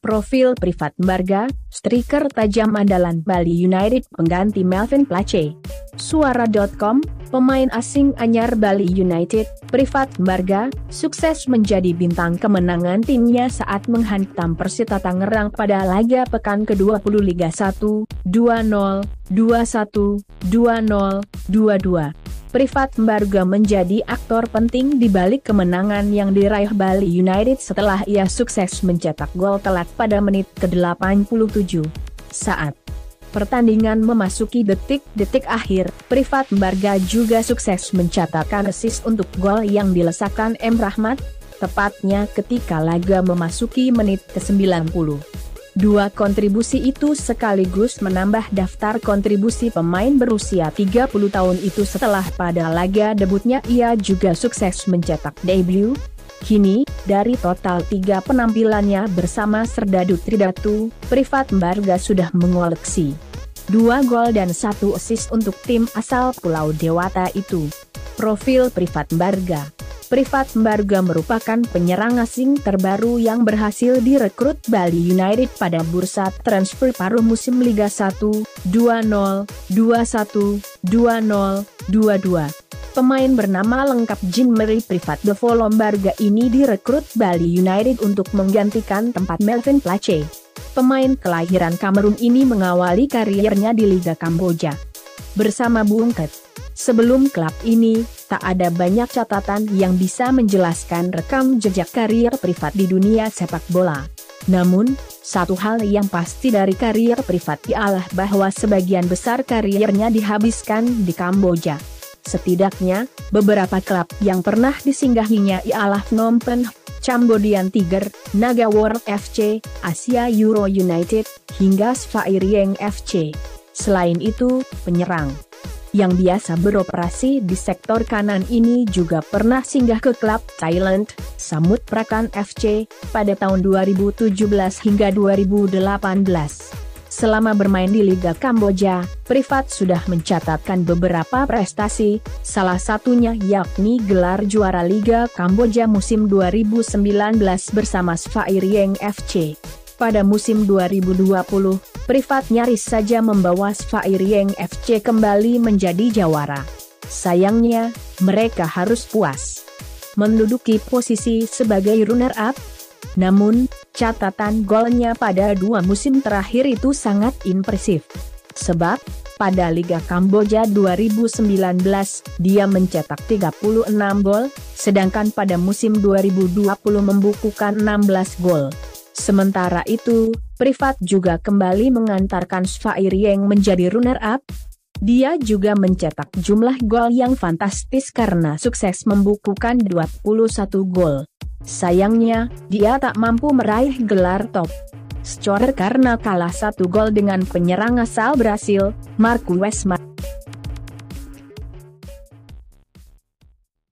Profil privat Barga, striker tajam andalan Bali United pengganti Melvin Place. Suara.com, pemain asing anyar Bali United, privat Barga, sukses menjadi bintang kemenangan timnya saat menghantam Persita Tangerang pada laga pekan ke-20 Liga 1, 2-0, 2-1, 2-0, 2-2. Privat Mbarga menjadi aktor penting di balik kemenangan yang diraih Bali United setelah ia sukses mencetak gol telat pada menit ke-87. Saat pertandingan memasuki detik-detik akhir, Privat Mbarga juga sukses mencatatkan assist untuk gol yang dilesakan M. Rahmat, tepatnya ketika laga memasuki menit ke-90. Dua kontribusi itu sekaligus menambah daftar kontribusi pemain berusia 30 tahun itu setelah pada laga debutnya ia juga sukses mencetak debut. Kini, dari total tiga penampilannya bersama Serdadu Tridatu, Privat Mbarga sudah mengoleksi dua gol dan satu assist untuk tim asal Pulau Dewata itu. Profil Privat Mbarga Privat Mbarga merupakan penyerang asing terbaru yang berhasil direkrut Bali United pada bursa transfer paruh musim Liga 1, 2-0, 2-1, 2-0, 2-2. Pemain bernama lengkap Jean Marie Privat de Volombarga ini direkrut Bali United untuk menggantikan tempat Melvin Place. Pemain kelahiran Kamerun ini mengawali karirnya di Liga Kamboja. Bersama Bungket, Sebelum klub ini, tak ada banyak catatan yang bisa menjelaskan rekam jejak karir privat di dunia sepak bola. Namun, satu hal yang pasti dari karir privat ialah bahwa sebagian besar karirnya dihabiskan di Kamboja. Setidaknya, beberapa klub yang pernah disinggahinya ialah Phnom Penh, Cambodian Tiger, Naga World FC, Asia Euro United, hingga Sfairieng FC. Selain itu, penyerang yang biasa beroperasi di sektor kanan ini juga pernah singgah ke klub Thailand, Samut Prakan FC, pada tahun 2017 hingga 2018. Selama bermain di Liga Kamboja, Privat sudah mencatatkan beberapa prestasi, salah satunya yakni gelar juara Liga Kamboja musim 2019 bersama Sfairieng FC. Pada musim 2020, Privat nyaris saja membawa Sfairieng FC kembali menjadi jawara. Sayangnya, mereka harus puas menduduki posisi sebagai runner-up. Namun, catatan golnya pada dua musim terakhir itu sangat impresif. Sebab, pada Liga Kamboja 2019, dia mencetak 36 gol, sedangkan pada musim 2020 membukukan 16 gol. Sementara itu, Privat juga kembali mengantarkan Sfairieng menjadi runner-up. Dia juga mencetak jumlah gol yang fantastis karena sukses membukukan 21 gol. Sayangnya, dia tak mampu meraih gelar top scorer karena kalah satu gol dengan penyerang asal Brasil, Marco Wesma.